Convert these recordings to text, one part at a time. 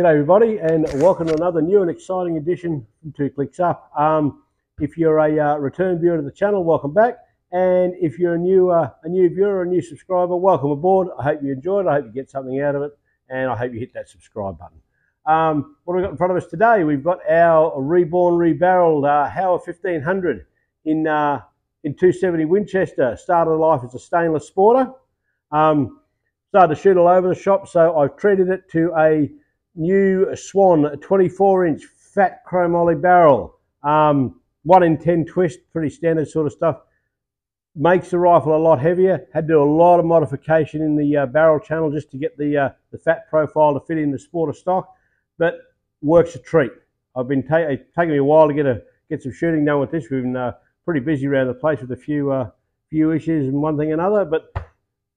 G'day everybody and welcome to another new and exciting edition from Two Clicks Up. Um, if you're a uh, return viewer to the channel, welcome back. And if you're a new uh, a new viewer, a new subscriber, welcome aboard. I hope you enjoyed. I hope you get something out of it. And I hope you hit that subscribe button. Um, what have we got in front of us today? We've got our reborn, rebarreled uh, Howa 1500 in, uh, in 270 Winchester. Started life as a stainless sporter. Um, started to shoot all over the shop, so I've treated it to a new Swan 24 inch fat chromoly barrel. Um, 1 in 10 twist, pretty standard sort of stuff. Makes the rifle a lot heavier. Had to do a lot of modification in the uh, barrel channel just to get the, uh, the fat profile to fit in the sporter stock but works a treat. I've been ta it's taken me a while to get a get some shooting done with this. We've been uh, pretty busy around the place with a few uh, few issues and one thing and another. But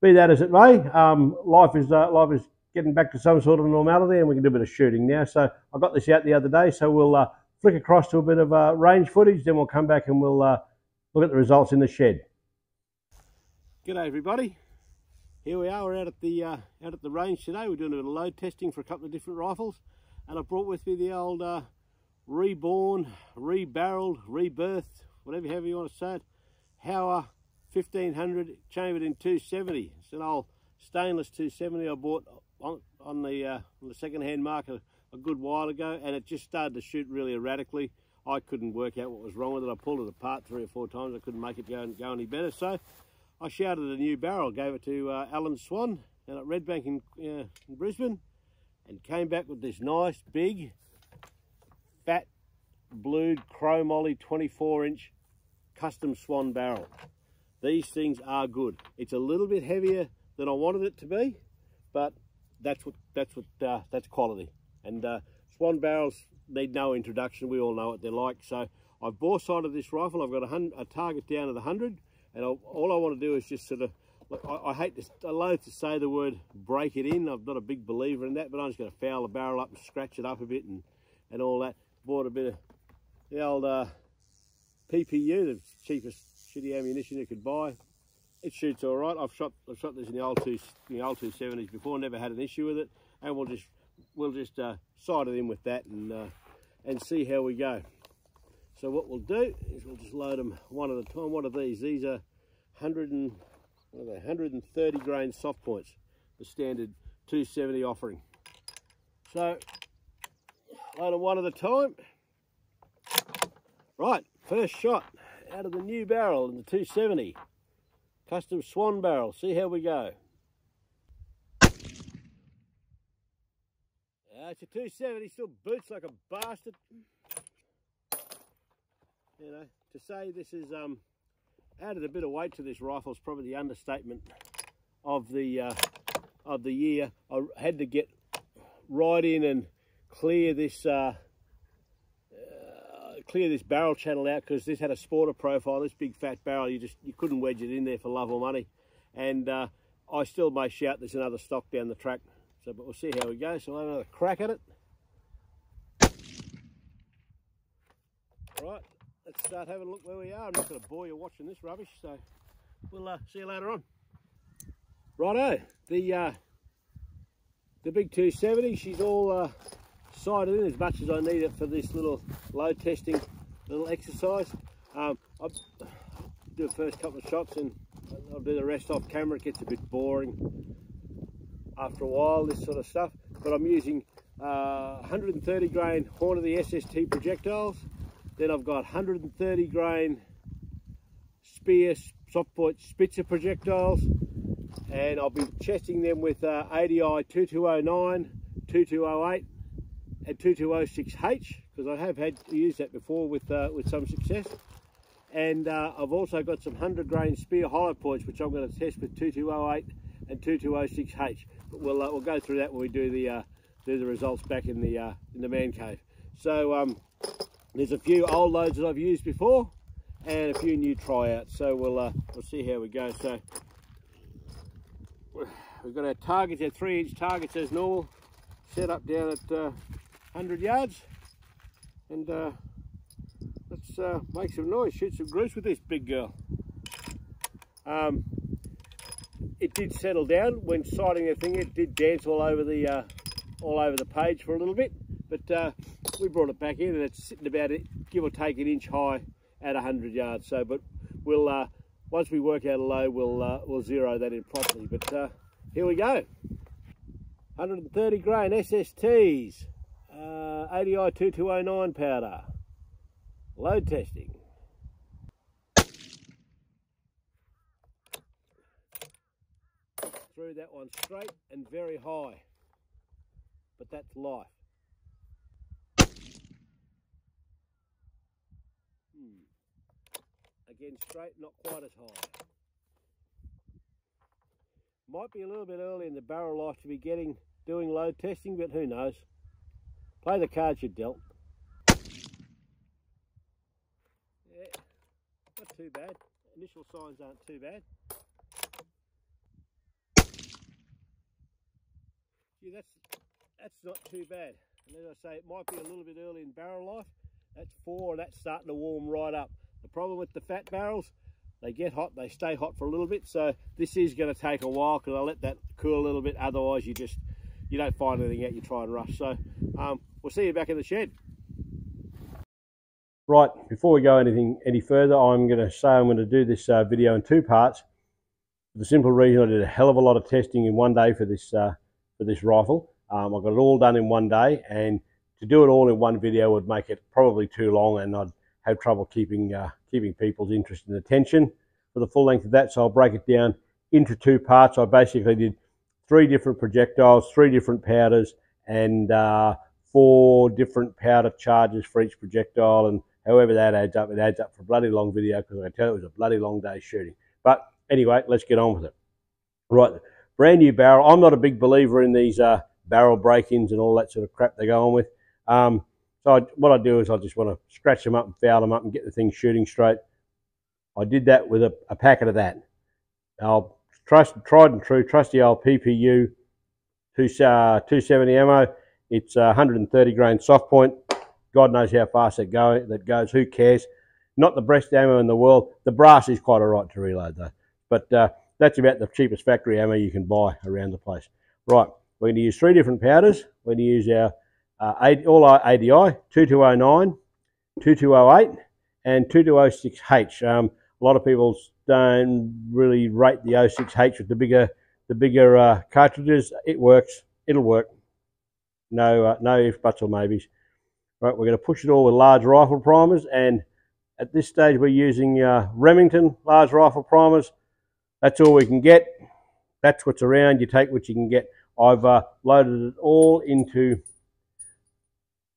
be that as it may, um, life is uh, life is getting back to some sort of normality, and we can do a bit of shooting now. So I got this out the other day, so we'll uh, flick across to a bit of uh, range footage, then we'll come back and we'll uh, look at the results in the shed. G'day everybody. Here we are, we're out at the out at the range today. We're doing a bit of load testing for a couple of different rifles and I brought with me the old uh, reborn, rebarreled, rebirthed, whatever however you want to say it, Howa 1500 chambered in 270. It's an old stainless 270 I bought on, on the uh, on the second-hand market a, good while ago, and it just started to shoot really erratically. I couldn't work out what was wrong with it. I pulled it apart three or four times. I couldn't make it go, go any better. So I shouted a new barrel, gave it to uh, Allan Swan at Redbank in, uh, in Brisbane and came back with this nice big fat blued chromoly 24 inch custom swan barrel. These things are good. It's a little bit heavier than I wanted it to be, but that's what that's what uh, that's quality. And uh, swan barrels need no introduction. We all know what they're like. So I've bore sighted this rifle. I've got a, a target down the hundred, and I'll, all I want to do is just sort of Look, I, I, hate to, I loathe to say the word break it in. I'm not a big believer in that, but I'm just going to foul the barrel up and scratch it up a bit and, and all that. Bought a bit of the old uh, PPU, the cheapest shitty ammunition you could buy. It shoots all right. I've shot I've shot this in the old two the old 270s before. Never had an issue with it, and we'll just we'll just uh, sight it in with that and uh, and see how we go. So what we'll do is we'll just load them one at a time. What are these? These are 100 and what are they, 130 grain soft points, the standard 270 offering. So, load them one at a time. Right, first shot out of the new barrel in the 270. Custom swan barrel, see how we go. It's a 270, still boots like a bastard. You know, to say this is um, added a bit of weight to this rifle is probably the understatement of the uh, of the year. I had to get right in and clear this uh, clear this barrel channel out because this had a sporter profile. This big fat barrel, you just you couldn't wedge it in there for love or money. And uh, I still may shout there's another stock down the track. So, but we'll see how we go. So I'll have another crack at it. Right, let's start having a look where we are. I'm not going to bore you watching this rubbish, so we'll uh, see you later on. Righto, the uh, the big 270, she's all sighted in as much as I need it for this little load testing little exercise. Um, I'll do the first couple of shots and I'll do the rest off camera. It gets a bit boring after a while, this sort of stuff. But I'm using uh, 130 grain Hornady SST projectiles then I've got 130 grain Speer soft point Spitzer projectiles and I'll be testing them with uh, ADI 2209, 2208 and 2206H because I have had to use that before with, uh, with some success. And uh, I've also got some 100 grain Speer hollow points which I'm going to test with 2208 and 2206H. But we'll, uh, we'll go through that when we do the, uh, do the results back in the, uh, in the man cave. So um, there's a few old loads that I've used before and a few new tryouts. So we'll, uh, we'll see how we go. So we've got our targets, our three inch targets as normal, set up down at 100 yards. And uh, let's uh, make some noise, shoot some grease with this big girl. Um, it did settle down when sighting the thing, it did dance all over the uh, all over the page for a little bit, but uh, we brought it back in and it's sitting about it, give or take an inch high at 100 yards. So, but we'll uh, once we work out a low, we'll uh, we'll zero that in properly. But here we go. 130 grain SSTs, uh, ADI 2209 powder, load testing. Threw that one straight and very high, but that's life. Hmm. Again straight, not quite as high. Might be a little bit early in the barrel life to be getting doing load testing, but who knows. Play the cards you're dealt. Yeah, not too bad. Initial signs aren't too bad. Yeah, that's that's not too bad. And as I say, it might be a little bit early in barrel life. That's four, and that's starting to warm right up. The problem with the fat barrels, they get hot, they stay hot for a little bit. So this is going to take a while because I let that cool a little bit. Otherwise, you just you don't find anything out. You try and rush. So um, we'll see you back in the shed. Right, before we go anything any further, I'm going to say I'm going to do this uh, video in two parts. For the simple reason I did a hell of a lot of testing in one day for this uh, for this rifle. Um, I got it all done in one day, and to do it all in one video would make it probably too long, and I'd have trouble keeping uh, keeping people's interest and attention for the full length of that. So I'll break it down into two parts. I basically did three different projectiles, three different powders, and uh, four different powder charges for each projectile. And however that adds up, it adds up for a bloody long video because I tell you it was a bloody long day shooting. But anyway, let's get on with it. Right, brand new barrel. I'm not a big believer in these uh, barrel break-ins and all that sort of crap they go on with. Um, so I, what I do is I just want to scratch them up and foul them up and get the thing shooting straight. I did that with a, a packet of that. I'll trust, tried and true, trusty old PPU 2, uh, 270 ammo. It's uh, 130 grain soft point. God knows how fast that, go, that goes. Who cares? Not the best ammo in the world. The brass is quite all right to reload though. But uh, that's about the cheapest factory ammo you can buy around the place. Right, we're going to use three different powders. We're going to use our uh, all our ADI 2209, 2208, and 2206H. Um, a lot of people don't really rate the 06H with the bigger the bigger uh, cartridges. It works. It'll work. No, uh, no ifs, buts, or maybes. Right, we're going to push it all with large rifle primers, and at this stage we're using uh, Remington large rifle primers. That's all we can get. That's what's around. You take what you can get. I've uh, loaded it all into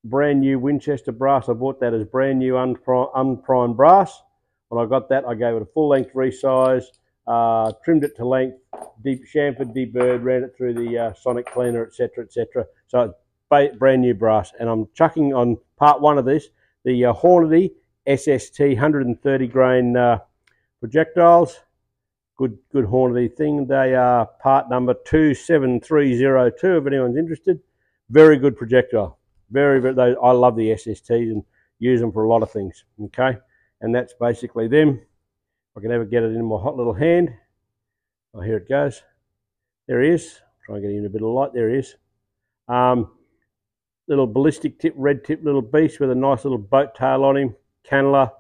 brand new Winchester brass. I bought that as brand new unprimed brass. When I got that, I gave it a full length resize, uh, trimmed it to length, deep chamfered, deburred, ran it through the uh, sonic cleaner, etc., etc. So brand new brass. And I'm chucking on part one of this the uh, Hornady SST 130 grain uh, projectiles. Good, good Hornady thing. They are part number 27302 if anyone's interested. Very good projectile. Very, very, I love the SSTs and use them for a lot of things. Okay and that's basically them. I can ever get it in my hot little hand. Oh, here it goes. There he is. Try and get in a bit of light. There he is. Um, little ballistic tip, red tip little beast with a nice little boat tail on him. Cannelure.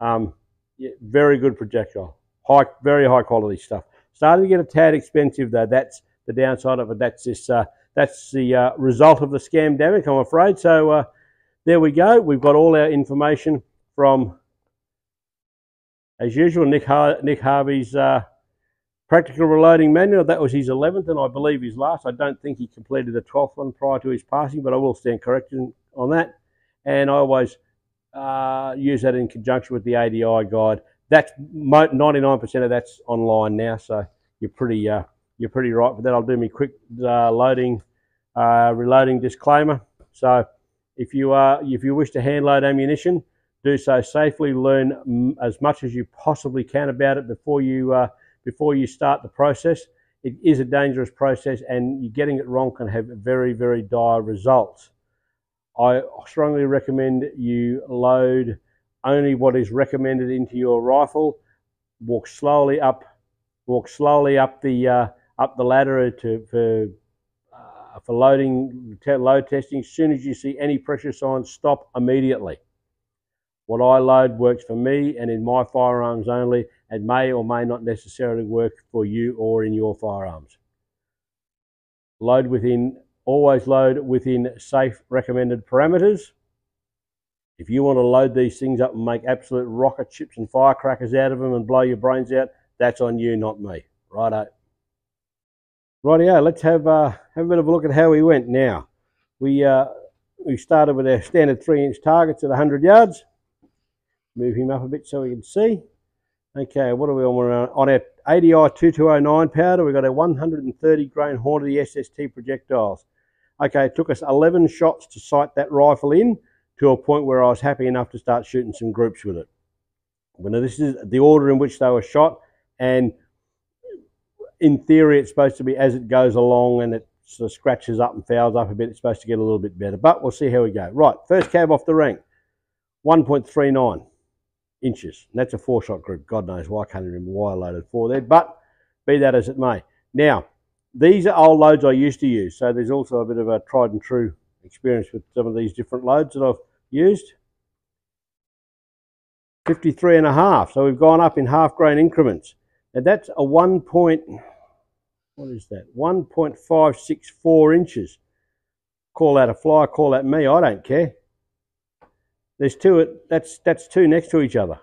Um, yeah, very good projectile. High, very high quality stuff. Starting to get a tad expensive though. That's the downside of it. That's this. Uh, that's the uh, result of the scamdemic, I'm afraid. So uh, there we go. We've got all our information from as usual, Nick, Har Nick Harvey's uh, practical reloading manual, that was his 11th and I believe his last. I don't think he completed the 12th one prior to his passing, but I will stand corrected on that. And I always uh, use that in conjunction with the ADI guide. That's 99% of that's online now, so you're pretty uh, you're pretty right for that. I'll do me quick uh, loading uh, reloading disclaimer. So if you are if you wish to hand load ammunition, do so safely. Learn as much as you possibly can about it before you uh, before you start the process. It is a dangerous process, and you getting it wrong can have very very dire results. I strongly recommend you load only what is recommended into your rifle. Walk slowly up, walk slowly up the uh, up the ladder to for uh, for loading, load testing. As soon as you see any pressure signs, stop immediately. What I load works for me and in my firearms only. It may or may not necessarily work for you or in your firearms. Load within, always load within safe recommended parameters. If you want to load these things up and make absolute rocket ships and firecrackers out of them and blow your brains out, that's on you, not me. Righto. Rightio, let's have, uh, have a bit of a look at how we went now. We, uh, we started with our standard 3-inch targets at 100 yards. Move him up a bit so we can see. Okay, what are we on? We're on our ADI 2209 powder. We've got our 130 grain Hornady SST projectiles. Okay, it took us 11 shots to sight that rifle in to a point where I was happy enough to start shooting some groups with it. Now this is the order in which they were shot and in theory, it's supposed to be as it goes along and it sort of scratches up and fouls up a bit, it's supposed to get a little bit better. But we'll see how we go. Right, first cab off the rank, 1.39 inches. And that's a four-shot group. God knows why. I can't remember why I loaded four there. But be that as it may. Now, these are old loads I used to use. So there's also a bit of a tried and true experience with some of these different loads that I've used. 53 and a half. So we've gone up in half grain increments. Now that's a 1 point, what is that? 1.564 inches. Call that a fly, call that me, I don't care. There's two, that's, that's two next to each other.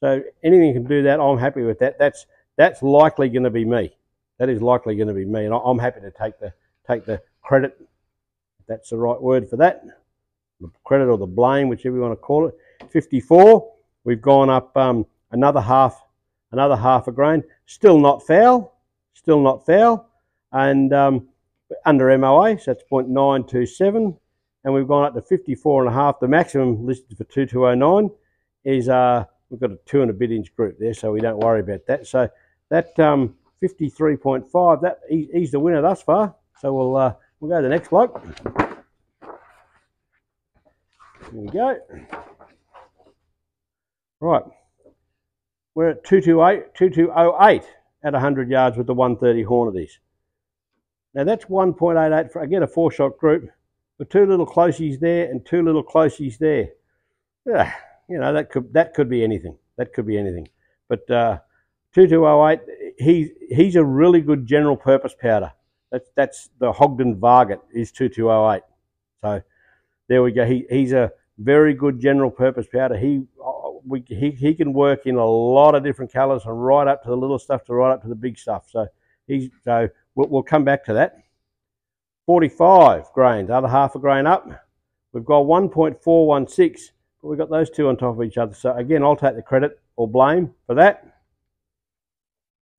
So anything can do that, I'm happy with that. That's, that's likely going to be me. That is likely going to be me, and I'm happy to take the, take the credit, if that's the right word for that, the credit or the blame, whichever you want to call it. 54, we've gone up um, another half another half a grain. Still not foul, still not foul. And um, under MOA, so that's 0.927. And we've gone up to 54 and a half. The maximum listed for 2209 is, uh, we've got a two and a bit inch group there, so we don't worry about that. So that um, 53.5, that he, he's the winner thus far. So we'll, uh, we'll go to the next bloke. Here we go. Right. We're at 228, 2208 at 100 yards with the 130 Hornadys. Now that's 1.88 for, again, a four-shot group with two little closies there and two little closies there. Yeah, you know, that could, that could be anything. That could be anything. But uh, 2208, he, he's a really good general purpose powder. That's, that's the Hodgdon Varget is 2208. So there we go. He, he's a very good general purpose powder. He we, he, he can work in a lot of different colours and right up to the little stuff to right up to the big stuff. So he's so we'll, we'll come back to that. 45 grains, other half a grain up. We've got 1.416, but we've got those two on top of each other. So again, I'll take the credit or blame for that.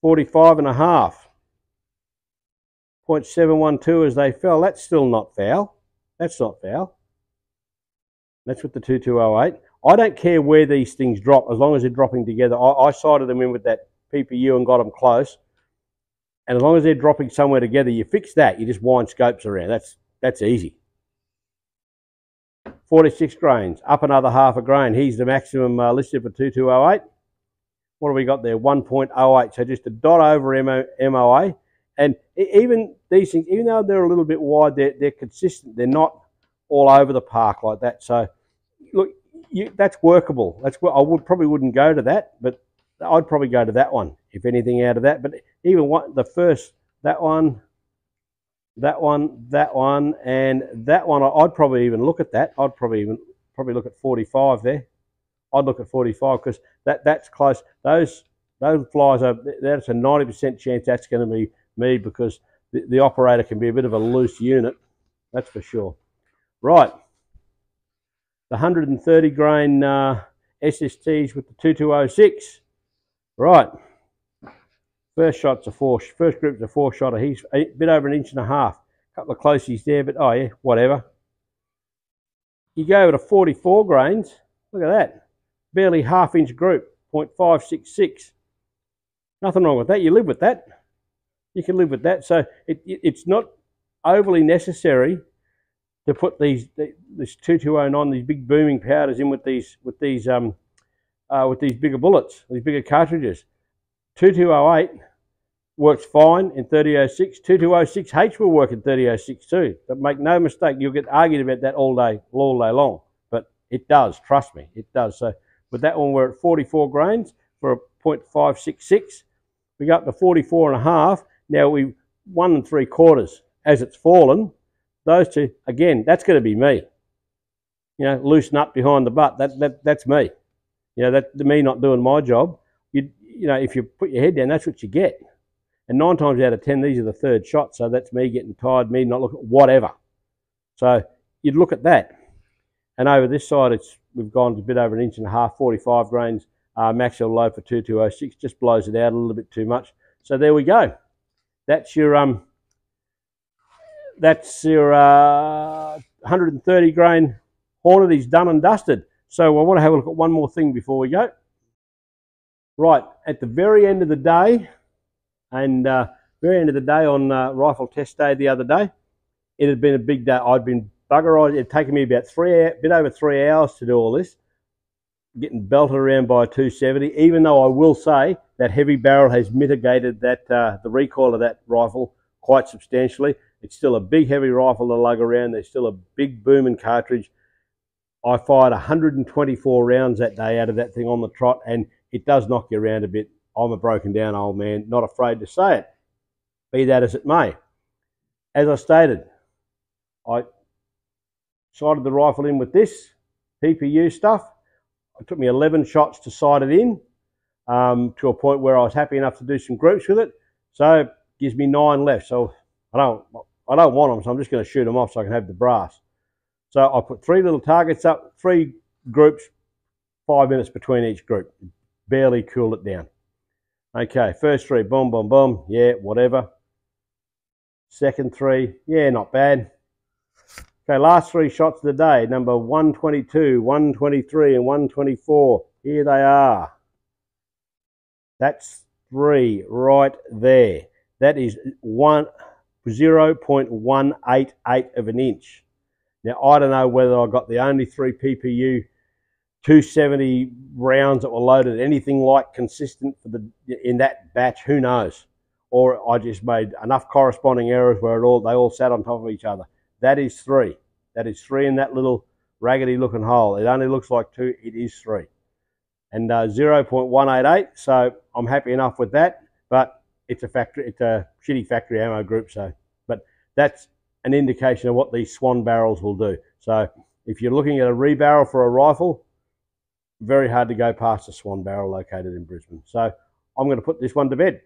45 and a half. 0.712 as they fell. That's still not foul. That's not foul. That's with the 2208. I don't care where these things drop as long as they're dropping together. I, I sighted them in with that PPU and got them close. And as long as they're dropping somewhere together, you fix that. You just wind scopes around. That's, that's easy. 46 grains, up another half a grain. He's the maximum uh, listed for 2208. What have we got there? 1.08. So just a dot over MOA. And even these things, even though they're a little bit wide, they're, they're consistent. They're not all over the park like that. So, look, you, that's workable. That's I would probably wouldn't go to that, but I'd probably go to that one if anything out of that. But even what the first that one, that one, that one, and that one, I'd probably even look at that. I'd probably even probably look at 45 there. I'd look at 45 because that that's close. Those those flies are that's a 90% chance that's going to be me because the, the operator can be a bit of a loose unit. That's for sure. Right the 130 grain uh, SSTs with the 2206. Right. First shot's a four. First group's a four shotter. He's a bit over an inch and a half. A couple of closies there, but oh yeah, whatever. You go over to 44 grains. Look at that. Barely half inch group, 0.566. Nothing wrong with that. You live with that. You can live with that. So it, it, it's not overly necessary to put these this 2209 these big booming powders in with these with these um uh, with these bigger bullets these bigger cartridges 2208 works fine in 3006. 2206H will work in 3006 too. But make no mistake, you'll get argued about that all day, all day long. But it does, trust me, it does. So with that one, we're at 44 grains for a 0.566. We go up to 44 and a half. Now we one and three quarters as it's fallen. Those two, again, that's going to be me. You know, loosen up behind the butt. That, that, that's me. You know, that me not doing my job. You, you know, if you put your head down, that's what you get. And nine times out of ten, these are the third shot. So that's me getting tired, me not looking, whatever. So you'd look at that. And over this side, it's we've gone a bit over an inch and a half, 45 grains. Uh, Maxwell low for 2206 just blows it out a little bit too much. So there we go. That's your um. That's your uh, 130 grain Hornadys done and dusted. So I want to have a look at one more thing before we go. Right, at the very end of the day, and uh, very end of the day on uh, rifle test day the other day, it had been a big day. I'd been bugger It had taken me about three, a bit over three hours to do all this, getting belted around by a 270. Even though I will say that heavy barrel has mitigated that uh, the recoil of that rifle quite substantially. It's still a big heavy rifle to lug around. There's still a big booming cartridge. I fired 124 rounds that day out of that thing on the trot, and it does knock you around a bit. I'm a broken down old man, not afraid to say it. Be that as it may. As I stated, I sighted the rifle in with this PPU stuff. It took me 11 shots to sight it in um, to a point where I was happy enough to do some groups with it. So it gives me nine left. So I don't, I don't want them, so I'm just going to shoot them off so I can have the brass. So I put three little targets up, three groups, five minutes between each group. Barely cooled it down. Okay, first three, boom, boom, boom. Yeah, whatever. Second three, yeah, not bad. Okay, last three shots of the day, number 122, 123, and 124. Here they are. That's three right there. That is one 0.188 of an inch. Now, I don't know whether I got the only three PPU 270 rounds that were loaded, anything like consistent for the in that batch, who knows? Or I just made enough corresponding errors where it all they all sat on top of each other. That is three. That is three in that little raggedy looking hole. It only looks like two, it is three. And uh, 0.188, so I'm happy enough with that, but it's a factory, it's a shitty factory ammo group, so, but that's an indication of what these swan barrels will do. So if you're looking at a rebarrel for a rifle, very hard to go past a swan barrel located in Brisbane. So I'm going to put this one to bed.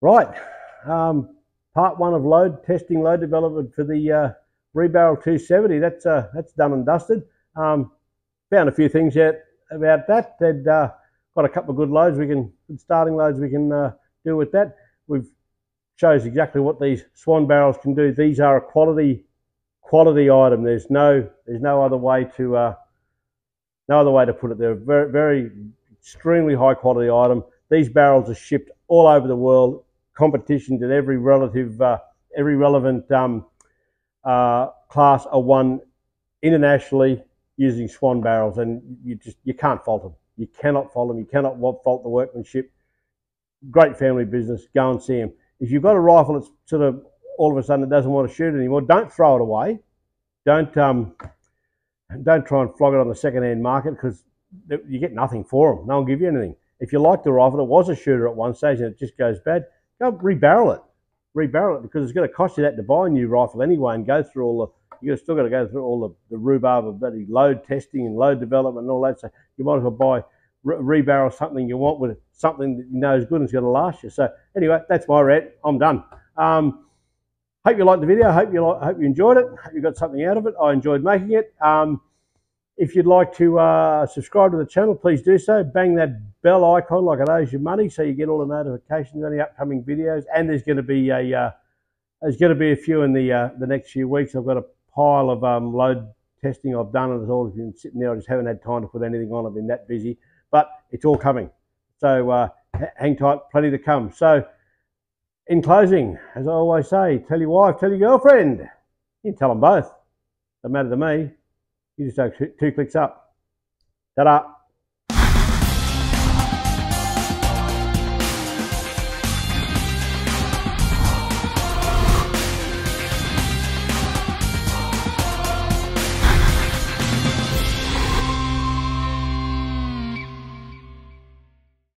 Right, um, part one of load testing, load development for the uh, rebarrel 270. That's uh, that's done and dusted. Um, found a few things yet about that. They'd uh, got a couple of good loads we can, good starting loads we can uh, do with that. We've shows exactly what these swan barrels can do. These are a quality quality item. There's no there's no other way to uh, no other way to put it. They're very very extremely high quality item. These barrels are shipped all over the world. Competitions in every relative uh, every relevant um, uh, class are won internationally using swan barrels, and you just you can't fault them. You cannot fault them. You cannot fault the workmanship. Great family business. Go and see them if you've got a rifle that's sort of all of a sudden it doesn't want to shoot anymore, don't throw it away. Don't um, don't try and flog it on the second-hand market because you get nothing for them. No one give you anything. If you like the rifle, it was a shooter at one stage and it just goes bad, go rebarrel it. Rebarrel it because it's going to cost you that to buy a new rifle anyway and go through all the you've still got to go through all the, the rhubarb of bloody load testing and load development and all that. So you might as well buy rebarrel something you want with something that you know is good and it's going to last you. So anyway, that's my rant. I'm done. Um, hope you liked the video. Hope you hope you enjoyed it. Hope you got something out of it. I enjoyed making it. Um, if you'd like to uh, subscribe to the channel, please do so. Bang that bell icon like it owes you money, so you get all the notifications of any upcoming videos. And there's going to be a uh, there's going to be a few in the uh, the next few weeks. I've got a pile of um, load testing I've done, and it's always been sitting there. I just haven't had time to put anything on. I've been that busy but it's all coming. So uh, hang tight, plenty to come. So in closing, as I always say, tell your wife, tell your girlfriend. You can tell them both. Doesn't matter to me. You just take two clicks up. Ta-da.